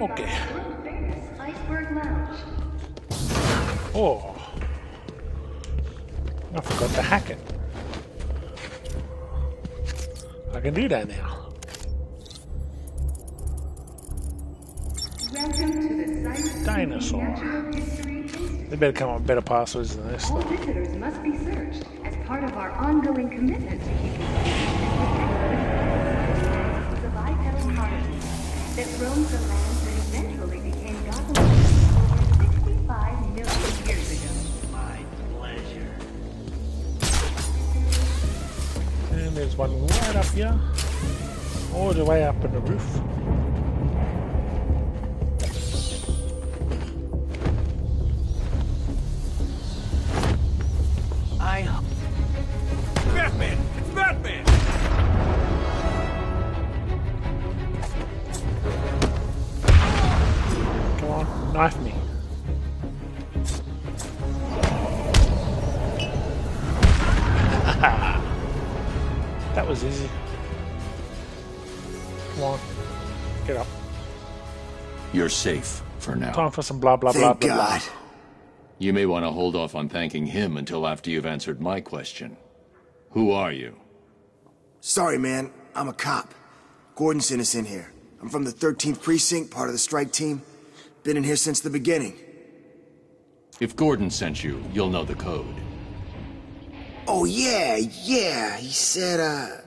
Okay. Oh. I forgot to hack it. I can do that now. Welcome to the. Dinosaur. Natural History Institute. They better come up with better passwords than this All though. visitors must be searched as part of our ongoing commitment to keeping here. All the way up in the roof. You're safe for now. Time for some blah blah blah Thank blah God. You may want to hold off on thanking him until after you've answered my question. Who are you? Sorry, man. I'm a cop. Gordon sent us in here. I'm from the 13th Precinct, part of the strike team. Been in here since the beginning. If Gordon sent you, you'll know the code. Oh, yeah, yeah. He said, uh...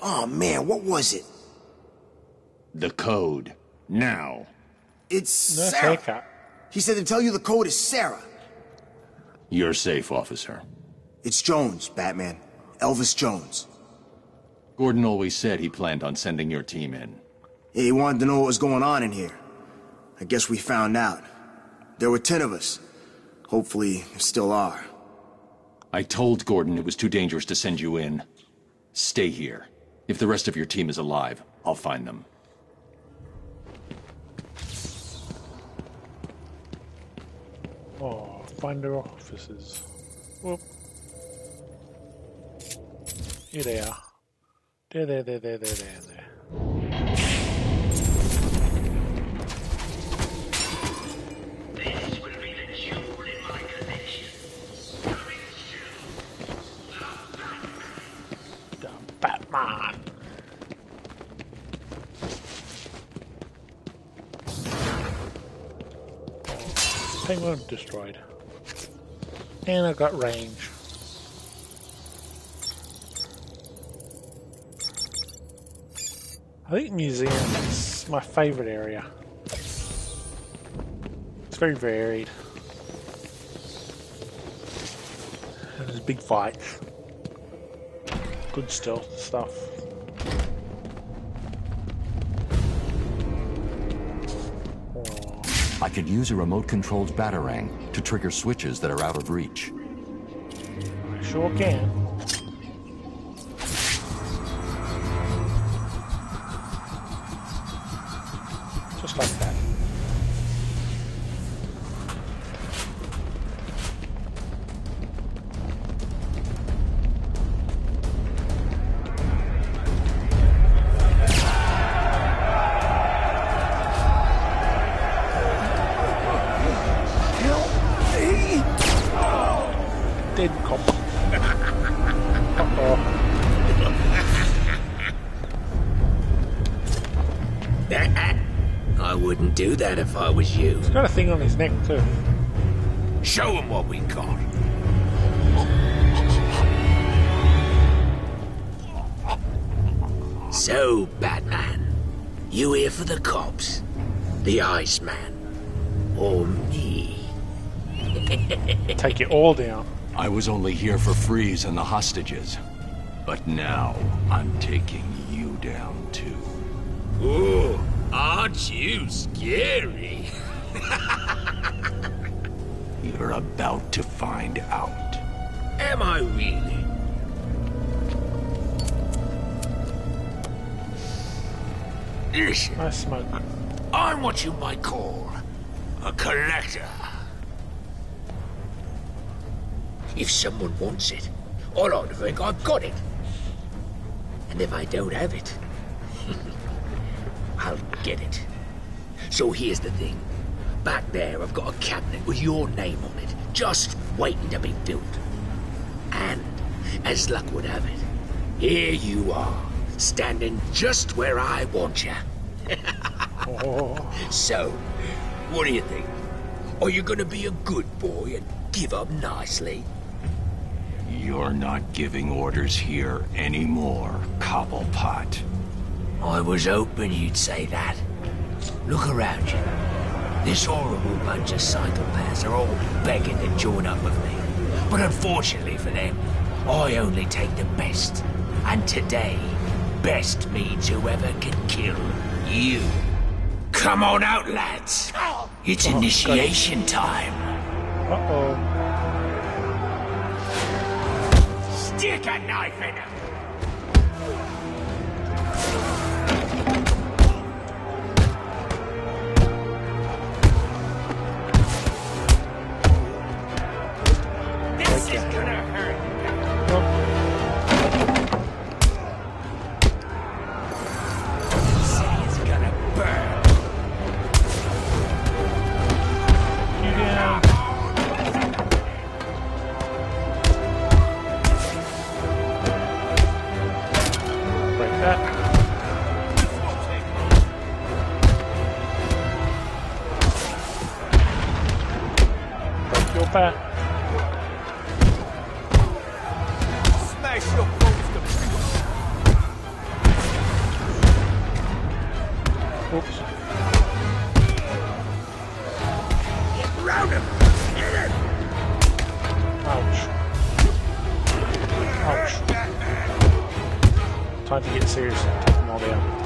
Oh, man, what was it? The code. Now. It's Nice Sarah. haircut. He said to tell you the code is Sarah. You're safe, officer. It's Jones, Batman. Elvis Jones. Gordon always said he planned on sending your team in. Yeah, he wanted to know what was going on in here. I guess we found out. There were ten of us. Hopefully, there still are. I told Gordon it was too dangerous to send you in. Stay here. If the rest of your team is alive, I'll find them. Oh, find their offices. Whoop. Here they are. There, there, there, there, there, there, there. This will be the jewel in my collection. Coming soon. The Batman. Penguin destroyed. And I've got range. I think museum is my favorite area. It's very varied. And there's big fights. Good stealth stuff. Could use a remote-controlled batarang to trigger switches that are out of reach. Sure can. Just like that. Wouldn't do that if I was you. He's got a thing on his neck too. Show him what we got. So, Batman, you here for the cops? The Iceman? Or me? Take it all down. I was only here for Freeze and the hostages. But now, I'm taking you down too. Ooh, aren't you scary? You're about to find out. Am I really? Listen, I smoke. I'm what you might call a collector. If someone wants it, I like to think I've got it. And if I don't have it, I'll get it. So here's the thing. Back there, I've got a cabinet with your name on it, just waiting to be filled. And, as luck would have it, here you are, standing just where I want you. so, what do you think? Are you gonna be a good boy and give up nicely? You're not giving orders here anymore, Cobblepot. I was hoping you'd say that. Look around you. This horrible bunch of psychopaths are all begging to join up with me. But unfortunately for them, I only take the best. And today, best means whoever can kill you. Come on out, lads. It's oh, initiation time. Uh-oh. Stick a knife in him. Your. Smash your. Oops. Round him. Hit him. Ouch. Ouch. Time to get serious and take them all down.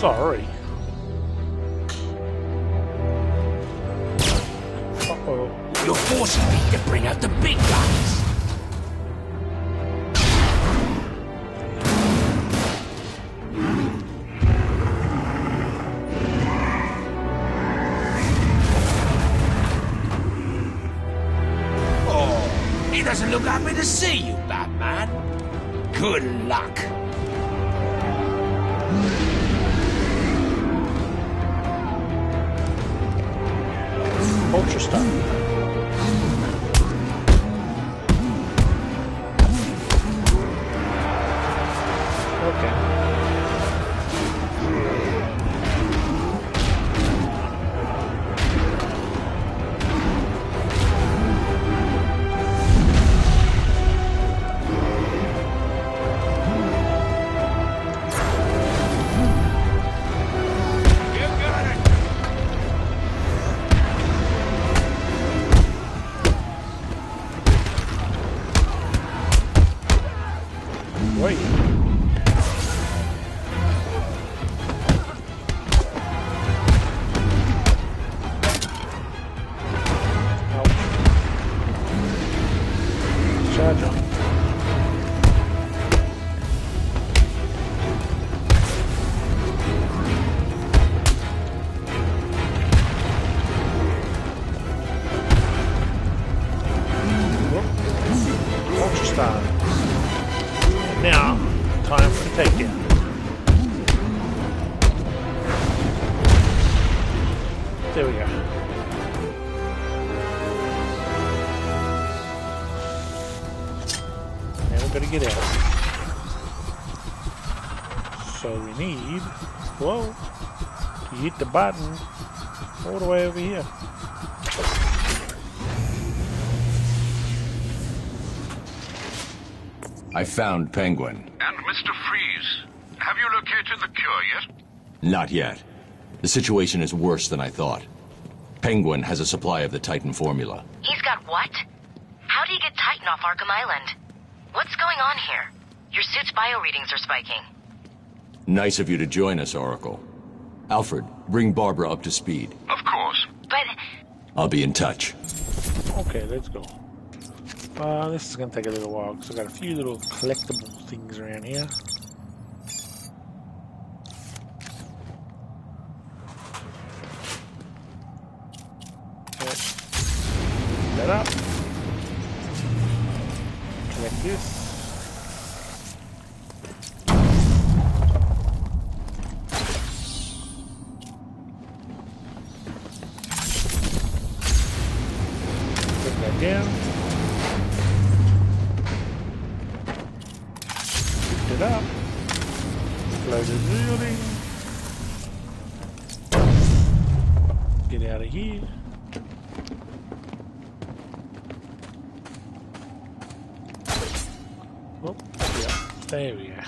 Sorry. Uh-oh. You're forcing me to bring out the big guns. Oh, he doesn't look happy to see you, Batman. Good luck. So we need, whoa, to hit the button all the way over here. I found Penguin. And Mr. Freeze, have you located the cure yet? Not yet. The situation is worse than I thought. Penguin has a supply of the Titan formula. He's got what? How do you get Titan off Arkham Island? What's going on here? Your suit's bio readings are spiking. Nice of you to join us, Oracle. Alfred, bring Barbara up to speed. Of course. But I'll be in touch. Okay, let's go. Uh, this is gonna take a little while because I've got a few little collectible things around here. Okay. That up. Collect this. Out of here. Oh, yeah. There we are.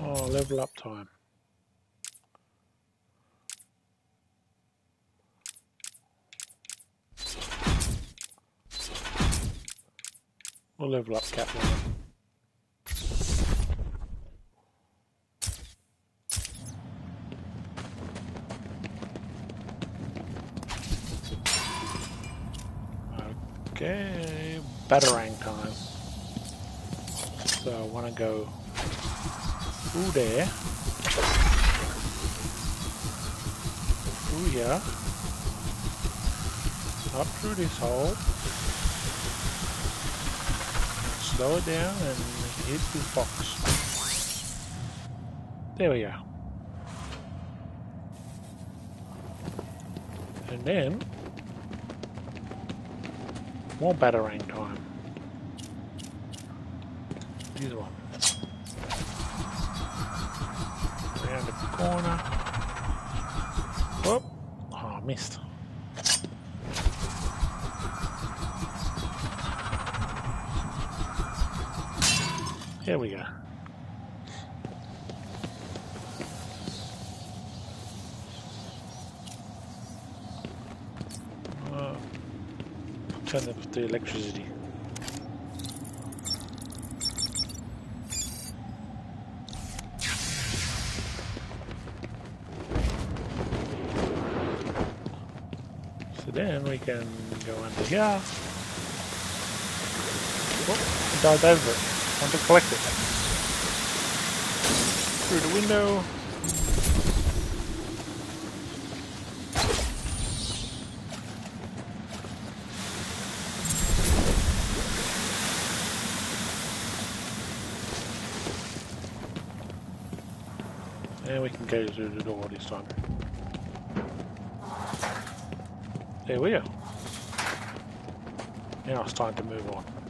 Oh, level up time. We'll level up Catwoman. Okay, Batarang time. So I want to go through there. Through here. Up through this hole. Slow down and hit the box. There we go. And then more batarang time. This one. Around the corner. Oh, oh I missed. Here we go. Uh, turn up the electricity. So then we can go under here. Oh, dive over it. Want to collect it. Through the window. And we can go through the door this time. There we are. Now it's time to move on.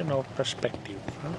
Question perspective, huh?